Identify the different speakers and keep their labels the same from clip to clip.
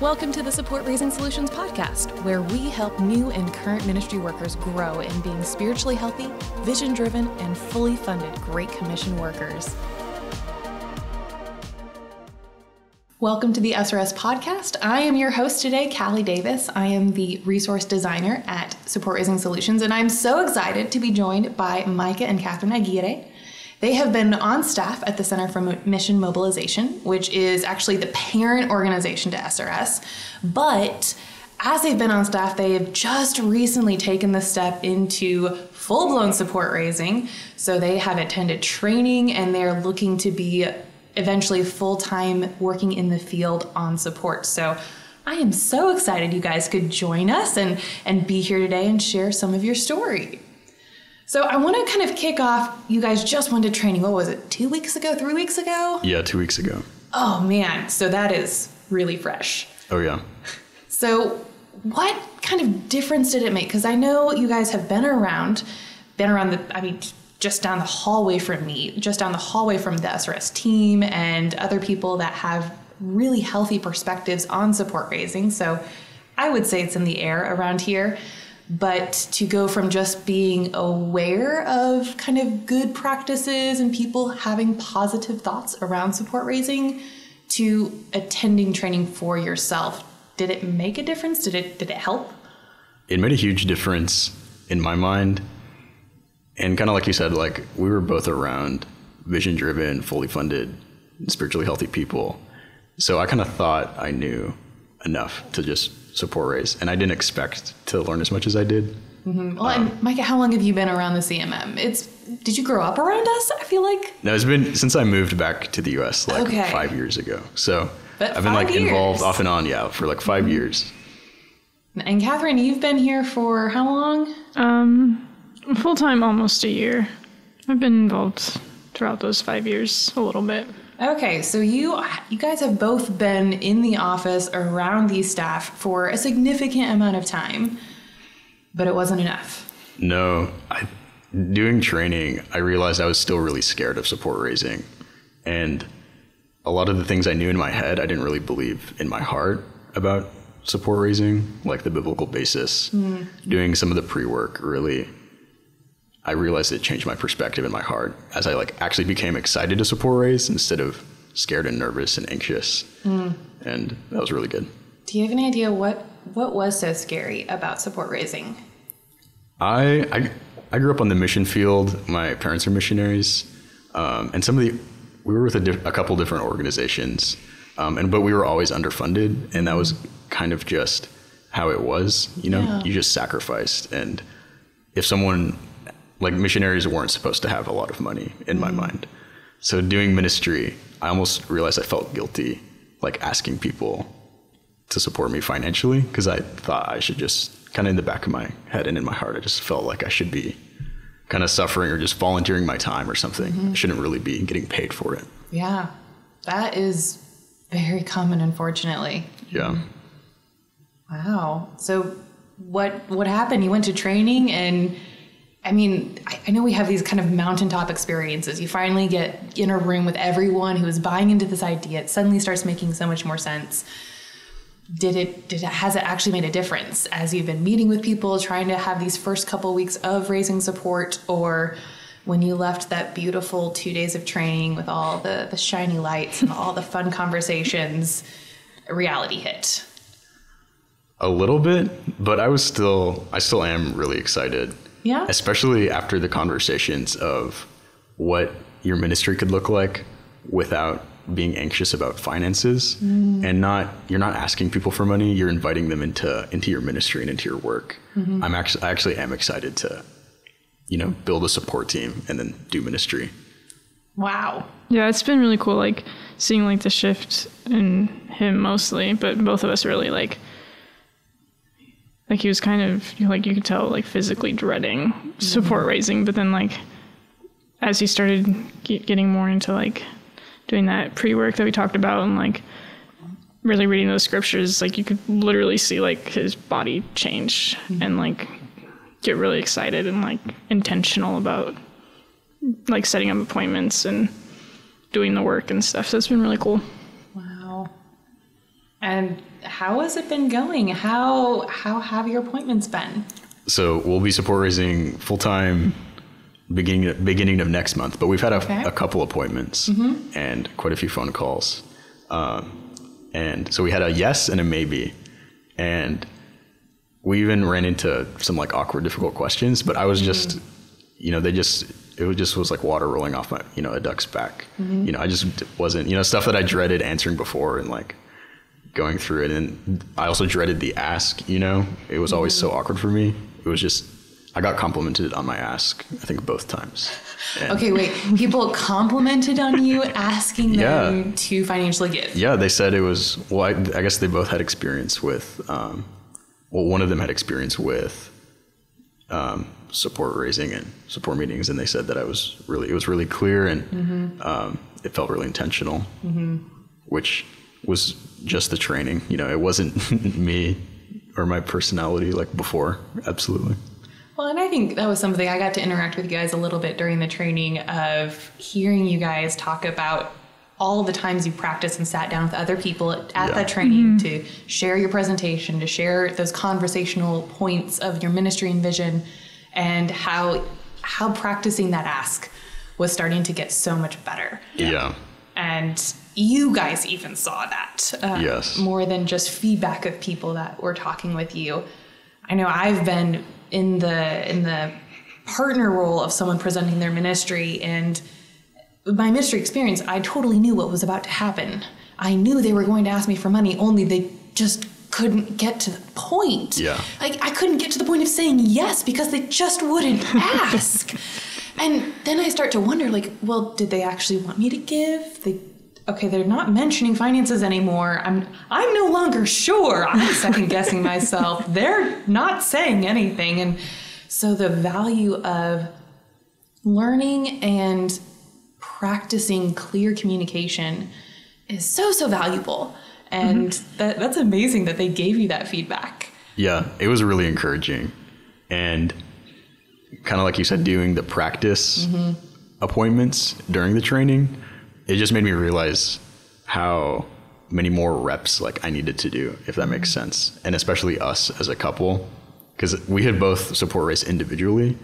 Speaker 1: Welcome to the Support Raising Solutions podcast, where we help new and current ministry workers grow in being spiritually healthy, vision driven, and fully funded Great Commission workers. Welcome to the SRS podcast. I am your host today, Callie Davis. I am the resource designer at Support Raising Solutions, and I'm so excited to be joined by Micah and Katherine Aguirre. They have been on staff at the Center for Mission Mobilization, which is actually the parent organization to SRS. But as they've been on staff, they have just recently taken the step into full blown support raising. So they have attended training and they're looking to be eventually full time working in the field on support. So I am so excited you guys could join us and, and be here today and share some of your story. So I want to kind of kick off. You guys just went to training. What was it? Two weeks ago? Three weeks ago?
Speaker 2: Yeah, two weeks ago.
Speaker 1: Oh man! So that is really fresh.
Speaker 2: Oh yeah.
Speaker 1: So what kind of difference did it make? Because I know you guys have been around, been around the. I mean, just down the hallway from me, just down the hallway from the SRS team and other people that have really healthy perspectives on support raising. So I would say it's in the air around here but to go from just being aware of kind of good practices and people having positive thoughts around support raising to attending training for yourself did it make a difference? Did it did it help?
Speaker 2: It made a huge difference in my mind. And kind of like you said like we were both around vision driven fully funded spiritually healthy people. So i kind of thought i knew enough to just support raise, and I didn't expect to learn as much as I did.
Speaker 1: Mm-hmm. Well, um, and Micah, how long have you been around the CMM? It's did you grow up around us? I feel like
Speaker 2: no, it's been since I moved back to the U.S. like okay. five years ago. So
Speaker 1: but
Speaker 2: I've been like
Speaker 1: years.
Speaker 2: involved off and on, yeah, for like 5 mm-hmm. years.
Speaker 1: And Katherine, you've been here for how long?
Speaker 3: Um, full time, almost a year. I've been involved throughout those five years a little bit.
Speaker 1: Okay, so you you guys have both been in the office around these staff for a significant amount of time, but it wasn't enough.
Speaker 2: No, I, doing training, I realized I was still really scared of support raising, and a lot of the things I knew in my head, I didn't really believe in my heart about support raising, like the biblical basis. Mm. Doing some of the pre work really I realized it changed my perspective in my heart as I like actually became excited to support raise instead of scared and nervous and anxious. Mm. And that was really good.
Speaker 1: Do you have any idea what what was so scary about support raising?
Speaker 2: I I, I grew up on the mission field. My parents are missionaries, um, and some of the we were with a, diff, a couple different organizations, um, and but we were always underfunded, and that was kind of just how it was. You know, yeah. you just sacrificed, and if someone like missionaries weren't supposed to have a lot of money in my mind. So doing ministry, I almost realized I felt guilty, like asking people to support me financially because I thought I should just kind of in the back of my head and in my heart, I just felt like I should be kind of suffering or just volunteering my time or something. Mm-hmm. I shouldn't really be getting paid for it.
Speaker 1: Yeah, that is very common, unfortunately.
Speaker 2: Yeah.
Speaker 1: Wow. So what what happened? You went to training and I mean, I, I know we have these kind of mountaintop experiences. You finally get in a room with everyone who is buying into this idea. It suddenly starts making so much more sense. Did it, did it has it actually made a difference as you've been meeting with people, trying to have these first couple weeks of raising support, or when you left that beautiful two days of training with all the, the shiny lights and all the fun conversations, reality hit?
Speaker 2: A little bit, but I was still I still am really excited
Speaker 1: yeah.
Speaker 2: Especially after the conversations of what your ministry could look like without being anxious about finances mm. and not you're not asking people for money you're inviting them into into your ministry and into your work mm-hmm. i'm actually i actually am excited to you know build a support team and then do ministry
Speaker 1: wow
Speaker 3: yeah it's been really cool like seeing like the shift in him mostly but both of us really like like he was kind of like you could tell like physically dreading support mm-hmm. raising but then like as he started get, getting more into like doing that pre-work that we talked about and like really reading those scriptures like you could literally see like his body change mm-hmm. and like get really excited and like intentional about like setting up appointments and doing the work and stuff so it's been really cool
Speaker 1: And how has it been going? How how have your appointments been?
Speaker 2: So we'll be support raising full time beginning beginning of next month. But we've had a,
Speaker 1: Okay.
Speaker 2: a couple appointments mm-hmm. and quite a few phone calls. Um, and so we had a yes and a maybe, and we even ran into some like awkward, difficult questions. But I was mm-hmm. just, you know, they just it was just was like water rolling off my you know a duck's back. Mm-hmm. You know, I just wasn't you know stuff that I dreaded answering before and like going through it and i also dreaded the ask you know it was always so awkward for me it was just i got complimented on my ask i think both times And
Speaker 1: Okay, wait. People complimented on you asking them
Speaker 2: Yeah.
Speaker 1: to financially give.
Speaker 2: yeah they said it was well I, I guess they both had experience with um, well one of them had experience with um, support raising and support meetings and they said that i was really it was really clear and um, it felt really intentional which was just the training you know it wasn't me or my personality like before absolutely
Speaker 1: Well, and I think that was something I got to interact with you guys a little bit during the training of hearing you guys talk about all the times you practiced and sat down with other people at, at
Speaker 2: Yeah.
Speaker 1: that training mm-hmm. to share your presentation, to share those conversational points of your ministry and vision, and how how practicing that ask was starting to get so much better.
Speaker 2: yeah
Speaker 1: and you guys even saw that uh,
Speaker 2: Yes.
Speaker 1: more than just feedback of people that were talking with you i know i've been in the in the partner role of someone presenting their ministry and my ministry experience i totally knew what was about to happen i knew they were going to ask me for money only they just couldn't get to the point
Speaker 2: Yeah.
Speaker 1: like i couldn't get to the point of saying yes because they just wouldn't ask and then I start to wonder, like, well, did they actually want me to give? They, okay, they're not mentioning finances anymore. I'm, I'm no longer sure. I'm second guessing myself. They're not saying anything, and so the value of learning and practicing clear communication is so so valuable, and mm-hmm. that, that's amazing that they gave you that feedback.
Speaker 2: Yeah, it was really encouraging. And kind of like you said, doing the practice mm-hmm. appointments during the training, it just made me realize how many more reps like I needed to do, if that makes sense. And especially us as a couple, because we had both support race individually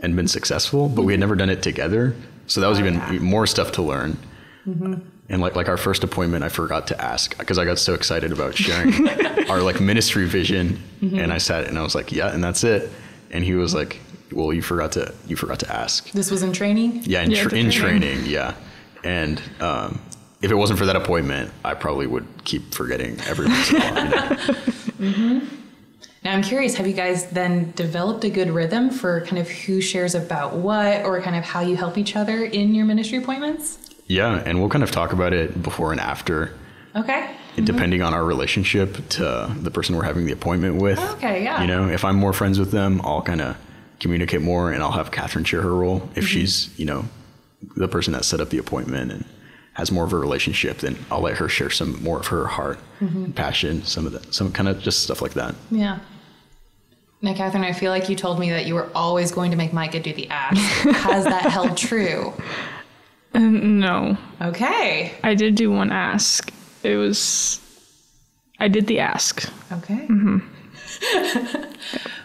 Speaker 2: and been successful, but we had never done it together. So that was oh, even
Speaker 1: yeah.
Speaker 2: more stuff to learn. Mm-hmm. And like like our first appointment, I forgot to ask because I got so excited about sharing our like ministry vision, mm-hmm. and I sat and I was like, yeah, and that's it. And he was like, well, you forgot to you forgot to ask.
Speaker 1: This was in training.
Speaker 2: Yeah, in,
Speaker 3: Yeah,
Speaker 2: tr-
Speaker 3: the
Speaker 2: in
Speaker 3: training.
Speaker 2: training, yeah. And um, if it wasn't for that appointment, I probably would keep forgetting every once in a while. you know?
Speaker 1: Now I'm curious, have you guys then developed a good rhythm for kind of who shares about what or kind of how you help each other in your ministry appointments?
Speaker 2: Yeah, and we'll kind of talk about it before and after,
Speaker 1: Okay.
Speaker 2: depending on our relationship to the person we're having the appointment with.
Speaker 1: Okay, yeah.
Speaker 2: You know, if I'm more friends with them, I'll kind of communicate more, and I'll have Katherine share her role.
Speaker 1: Mm-hmm.
Speaker 2: If she's, you know, the person that set up the appointment and has more of a relationship, then I'll let her share some more of her heart,
Speaker 1: Mm-hmm.
Speaker 2: and passion, some of that, some kind of just stuff like that.
Speaker 1: Yeah. Now, Katherine, I feel like you told me that you were always going to make Micah do the ask. Has that held true?
Speaker 3: No,
Speaker 1: Okay.
Speaker 3: I did do one ask. It was, I did the ask.
Speaker 1: Okay.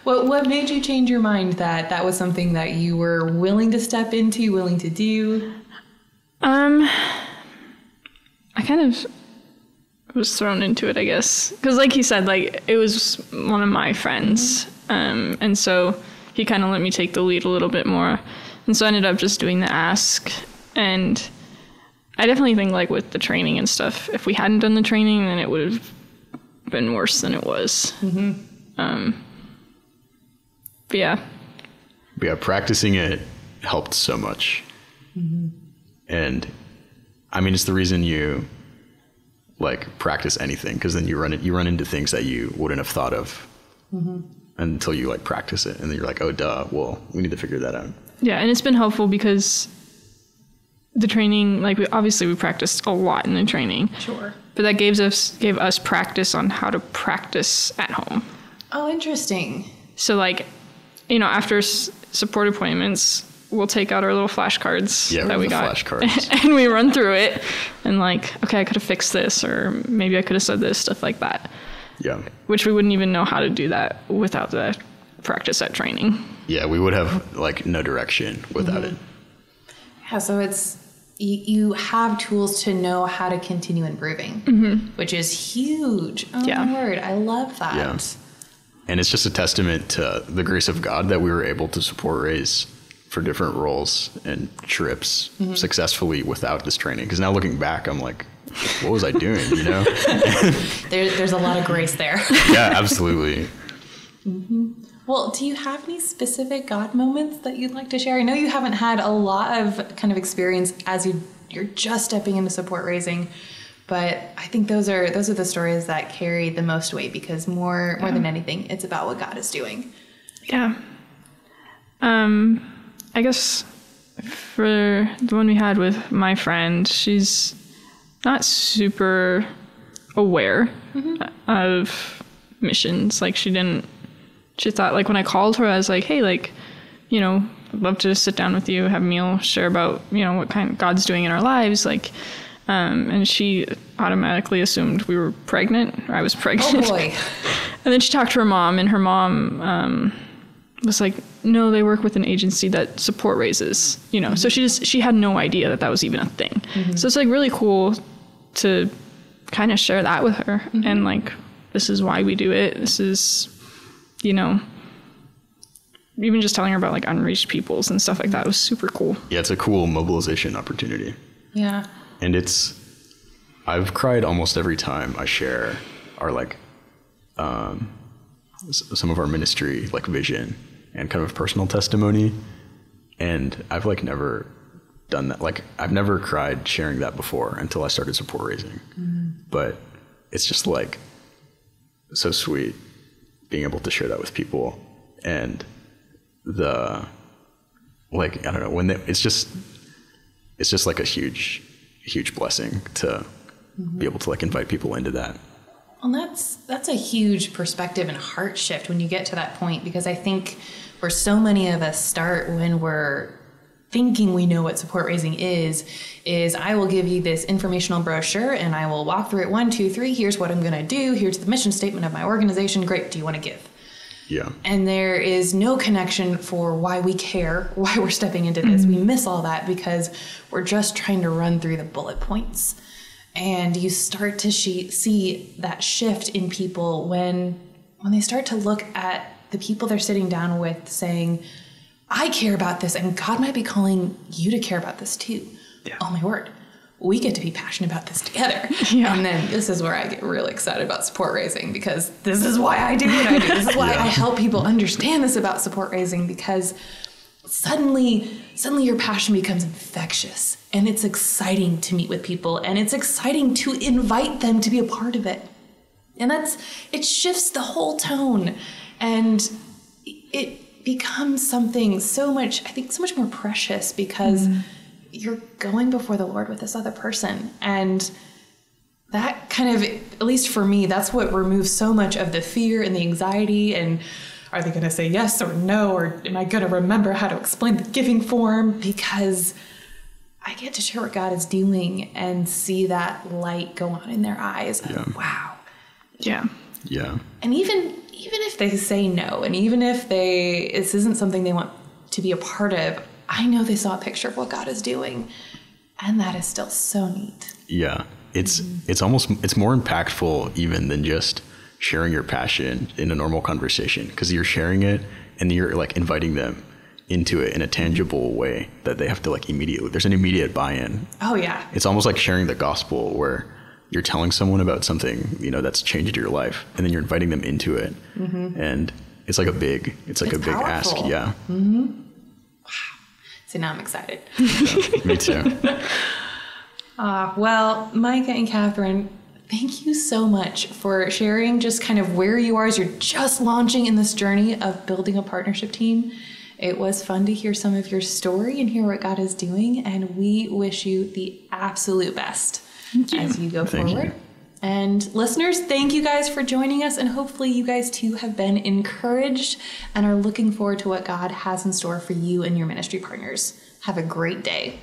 Speaker 1: what what made you change your mind that that was something that you were willing to step into, willing to do?
Speaker 3: Um, I kind of was thrown into it, I guess, because like he said, like it was one of my friends, um, and so he kind of let me take the lead a little bit more, and so I ended up just doing the ask, and I definitely think like with the training and stuff, if we hadn't done the training, then it would have been worse than it was. Um, but yeah,
Speaker 2: yeah, practicing it helped so much. Mm-hmm. And I mean, it's the reason you like practice anything because then you run it, you run into things that you wouldn't have thought of mm-hmm. until you like practice it, and then you're like, oh, duh. Well, we need to figure that out.
Speaker 3: Yeah, and it's been helpful because the training, like we obviously we practiced a lot in the training,
Speaker 1: Sure.
Speaker 3: but that gave us gave us practice on how to practice at home.
Speaker 1: Oh, interesting.
Speaker 3: So like, you know, after s- support appointments, we'll take out our little flashcards
Speaker 2: Yeah,
Speaker 3: that we got,
Speaker 2: flashcards.
Speaker 3: and we run through it, and like, okay, I could have fixed this, or maybe I could have said this, stuff like that.
Speaker 2: Yeah.
Speaker 3: Which we wouldn't even know how to do that without the practice at training.
Speaker 2: Yeah, we would have like no direction without it. Mm-hmm.
Speaker 1: Yeah, so it's you, you have tools to know how to continue improving, mm-hmm. which is huge. Oh
Speaker 3: Yeah.
Speaker 1: my word, I love that.
Speaker 2: Yeah. And it's just a testament to the grace of God that we were able to support raise for different roles and trips mm-hmm. successfully without this training. Because now looking back, I'm like, what was I doing? You know?
Speaker 1: There, there's a lot of grace there.
Speaker 2: yeah, absolutely. Mm-hmm.
Speaker 1: well, do you have any specific God moments that you'd like to share? I know you haven't had a lot of kind of experience as you you're just stepping into support raising, but I think those are those are the stories that carry the most weight because more more than anything, it's about what God is doing.
Speaker 3: Yeah. Um, I guess for the one we had with my friend, she's not super aware of missions. Like she didn't. She thought like when I called her, I was like, hey, like, you know, I'd love to sit down with you, have a meal, share about you know what kind of God's doing in our lives, like. Um, and she automatically assumed we were pregnant, or I was pregnant.
Speaker 1: Oh boy.
Speaker 3: And then she talked to her mom, and her mom um, was like, "No, they work with an agency that support raises." You know, so she just she had no idea that that was even a thing. So it's like really cool to kind of share that with her, and like, this is why we do it. This is, you know, even just telling her about like unreached peoples and stuff like that was super cool.
Speaker 2: Yeah, it's a cool mobilization opportunity.
Speaker 1: Yeah.
Speaker 2: And it's, I've cried almost every time I share our like, um, some of our ministry, like vision and kind of personal testimony. And I've like never done that. Like, I've never cried sharing that before until I started support raising. But it's just like so sweet being able to share that with people. And the, like, I don't know, when they, it's just, it's just like a huge, huge blessing to be able to like invite people into that.
Speaker 1: Well, that's that's a huge perspective and heart shift when you get to that point because I think where so many of us start when we're thinking we know what support raising is is I will give you this informational brochure and I will walk through it one, two, three. Here's what I'm going to do. Here's the mission statement of my organization. Great. Do you want to give?
Speaker 2: Yeah.
Speaker 1: and there is no connection for why we care, why we're stepping into this. We mm-hmm. miss all that because we're just trying to run through the bullet points. And you start to she- see that shift in people when when they start to look at the people they're sitting down with saying, I care about this, and God might be calling you to care about this too. Yeah. Oh my word. We get to be passionate about this together.
Speaker 3: Yeah.
Speaker 1: And then this is where I get really excited about support raising because this is why I do what I do. This is why I help people understand this about support raising because suddenly suddenly your passion becomes infectious and it's exciting to meet with people and it's exciting to invite them to be a part of it. And that's it shifts the whole tone and it becomes something so much I think so much more precious because mm. You're going before the Lord with this other person and that kind of at least for me that's what removes so much of the fear and the anxiety and are they going to say yes or no or am i going to remember how to explain the giving form because i get to share what god is doing and see that light go on in their eyes of,
Speaker 2: Yeah.
Speaker 1: wow
Speaker 3: Yeah.
Speaker 2: Yeah.
Speaker 1: and even even if they say no and even if they this isn't something they want to be a part of i know they saw a picture of what god is doing and that is still so neat
Speaker 2: Yeah. It's mm-hmm. it's almost it's more impactful even than just sharing your passion in a normal conversation because you're sharing it and you're like inviting them into it in a tangible mm-hmm. way that they have to like immediately there's an immediate buy-in.
Speaker 1: oh yeah
Speaker 2: It's almost like sharing the gospel where you're telling someone about something, you know, that's changed your life and then you're inviting them into it. mm-hmm. And it's like a big it's like
Speaker 1: It's
Speaker 2: a big ask. Yeah. Mm-hmm.
Speaker 1: So now i'm excited
Speaker 2: Me too.
Speaker 1: Uh, well, Micah and Katherine, thank you so much for sharing just kind of where you are as you're just launching in this journey of building a partnership team. It was fun to hear some of your story and hear what God is doing, and we wish you the absolute best as you go
Speaker 2: Thank you.
Speaker 1: And listeners, thank you guys for joining us, and hopefully, you guys too have been encouraged and are looking forward to what God has in store for you and your ministry partners. Have a great day.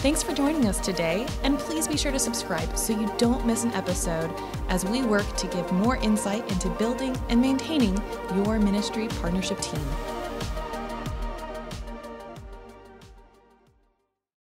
Speaker 1: Thanks for joining us today, and please be sure to subscribe so you don't miss an episode as we work to give more insight into building and maintaining your ministry partnership team.